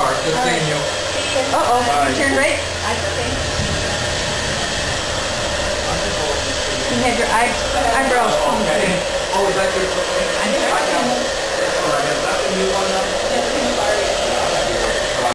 Oh good seeing you. Uh-oh, right. turn right. I think. You had your eye, eyebrows